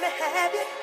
Let me have you?